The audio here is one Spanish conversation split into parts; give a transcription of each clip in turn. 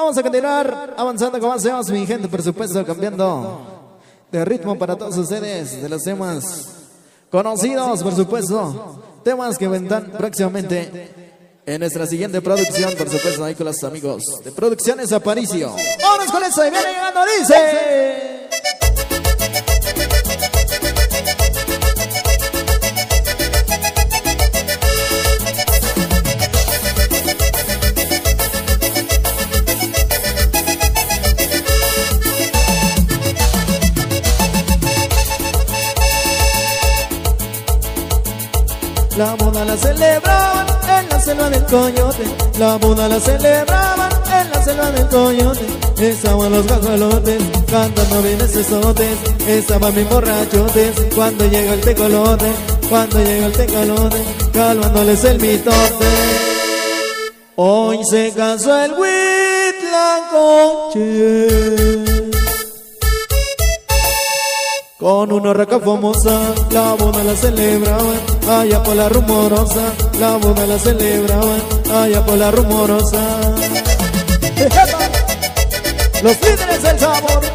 Vamos a continuar avanzando más temas, mi gente, por supuesto, cambiando de ritmo para todos ustedes, de los temas conocidos, por supuesto, temas que vendrán próximamente en nuestra siguiente producción, por supuesto, ahí con los amigos de Producciones Aparicio. ¡Vámonos con eso! Y viene llegando, dice... La boda la celebraban en la selva del coyote. La boda la celebraban en la selva del coyote. Estaban los gajolotes cantando bien esotes. Estaban bien borrachotes cuando llegó el tecolote. Cuando llegó el tecolote, calmándoles el mitote. Hoy se casó el huitlacoche. Con una raca famosa, la boda la celebraban, allá por la rumorosa, la boda la celebraban, allá por la rumorosa. Los líderes del sabor.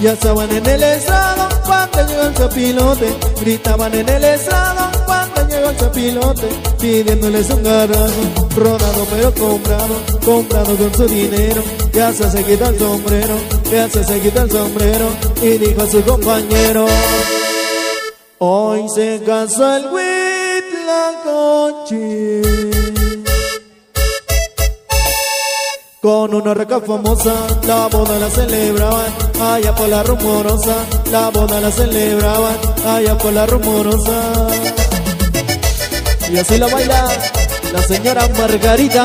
Ya estaban en el estrado cuando llegó el chapilote Gritaban en el estrado chapilote Pidiéndoles un Rodado pero comprado Comprado con su dinero Ya se se quita el sombrero Ya se se quita el sombrero Y dijo a su compañero Hoy se casó el Huitlacoche Con una reca famosa, la boda la celebraban, allá por la rumorosa, la boda la celebraban, allá por la rumorosa. Y así la baila la señora Margarita.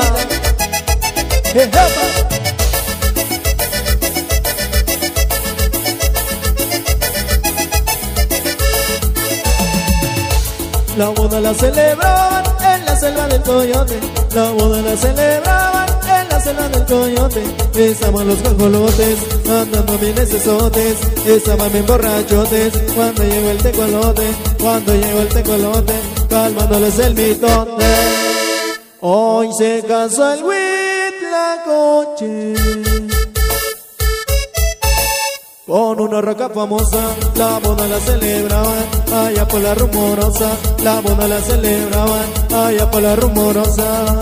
La boda la celebraban en la selva del coyote, la boda la celebraban en la selva del coyote. Estaban los cajolotes andando bien esotes, estaban bien borrachotes cuando llegó el tecolote, cuando llegó el tecolote, calmándoles el mitote. Hoy se casó el huitlacoche. Con una roca famosa, la boda la celebraban, allá por la rumorosa, la boda la celebraban, allá por la rumorosa.